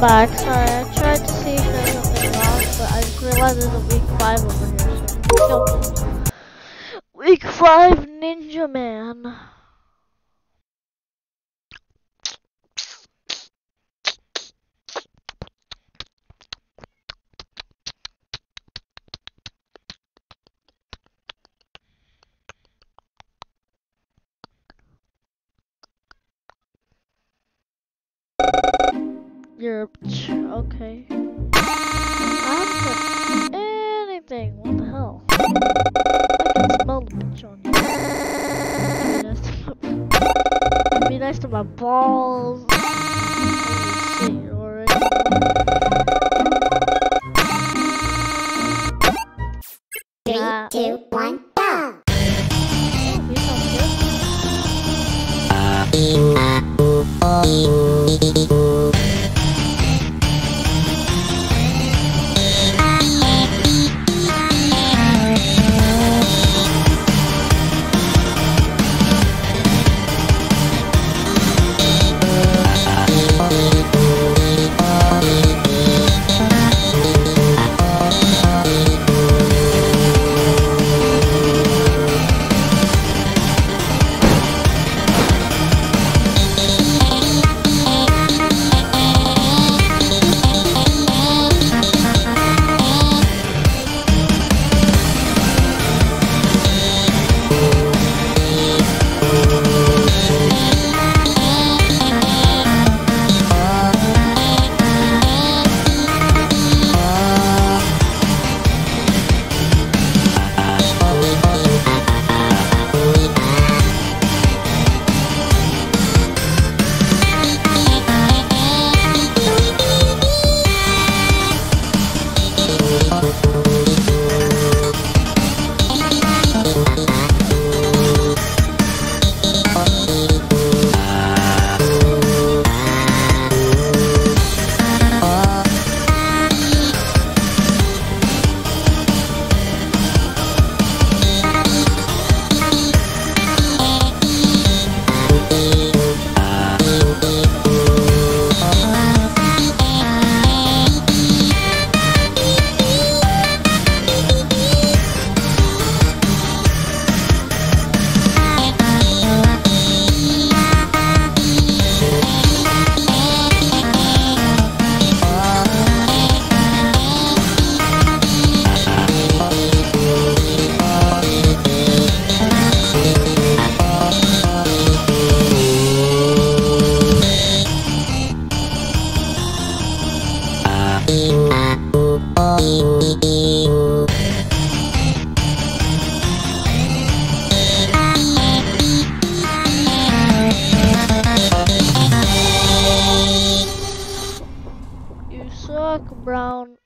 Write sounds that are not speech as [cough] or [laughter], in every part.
Back. Sorry, I tried to see if there's something wrong, but I just realized there's a week 5 over here, so Week 5 Ninja Man. You're okay. Anything. What the hell? I can smell the bitch on you. Be nice to my balls. See already. Three, Brown.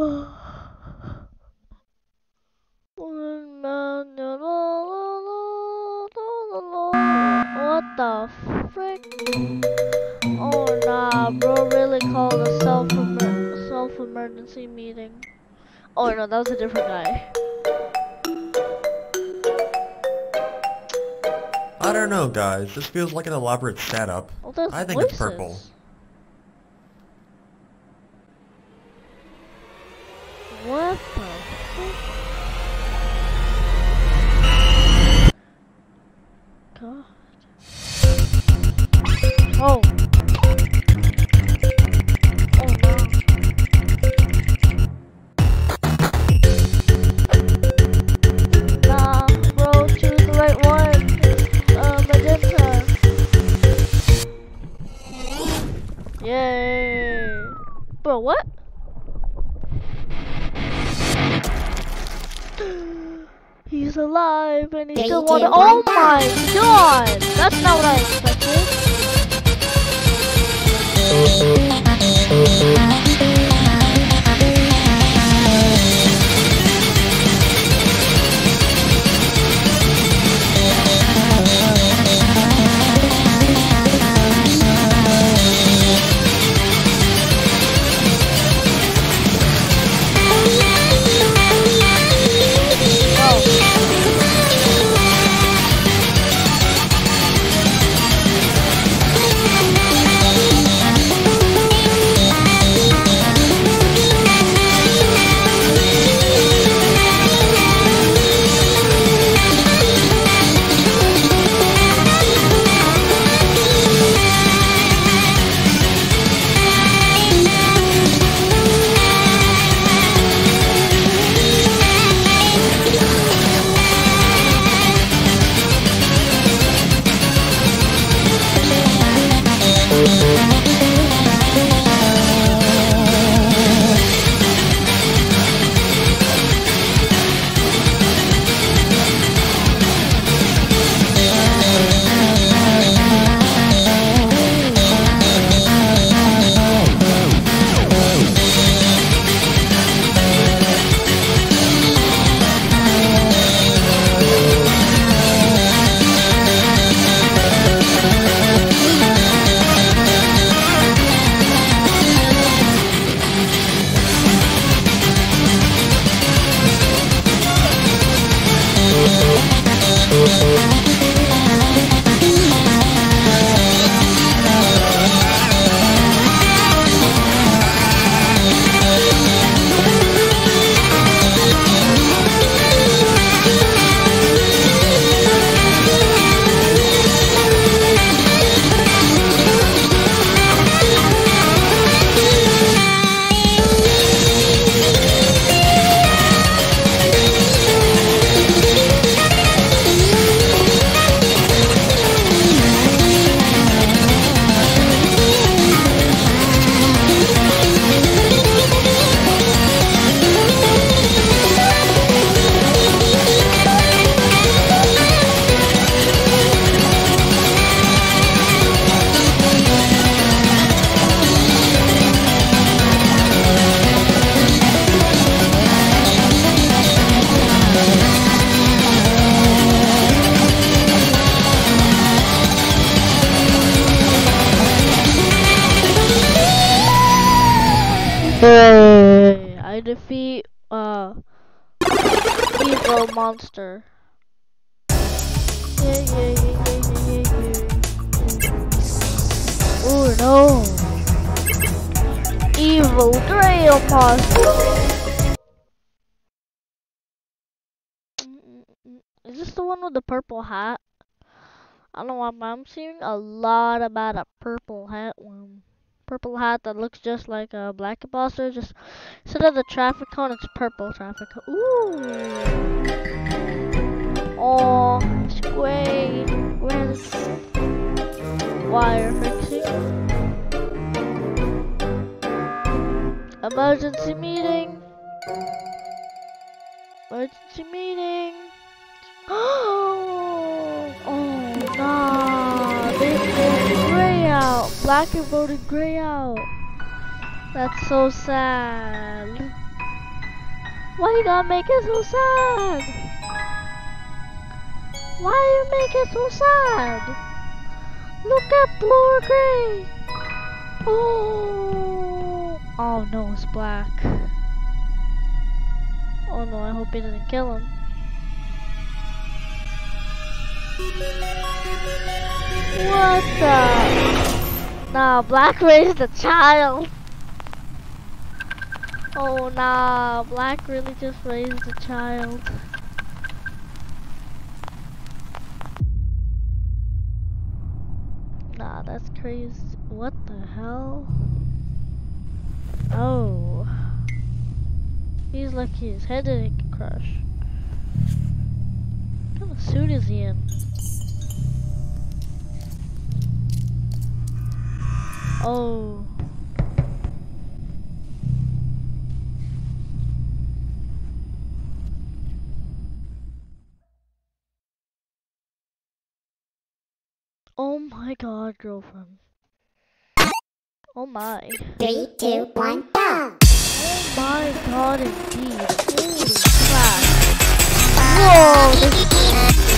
[sighs] What the frick? Oh nah, bro really called a self emer self emergency meeting. Oh no, that was a different guy. I don't know, guys. This feels like an elaborate setup. Those I think it's purple. What the? God. Oh. Yay. Bro, what? He's alive and he's still one Oh my god! That's not what I expected. Evil monster. Yeah, yeah, yeah. Oh no! Evil Grail monster. Is this the one with the purple hat? I don't know why, but I'm seeing a lot about a purple hat one. Purple hat that looks just like a black imposter. Just instead of the traffic cone, it's purple traffic cone. Ooh. Oh, squay. Where's wire fixing? Emergency meeting. Emergency meeting. [gasps] oh nah, they voted gray and voted gray out. That's so sad. Why you gotta make it so sad? Why you make it so sad? Look at Blue Gray. Oh. Oh no, it's black. Oh no, I hope he didn't kill him. What the? Nah, Black raised a child. Oh nah, Black really just raised a child. Nah, that's crazy. What the hell? Oh. He's lucky his head didn't get. What kind of suit is he in? Oh. Oh my god, girlfriend. Oh my. Three, two, one, go! Oh my god, indeed. Holy crap. Whoa,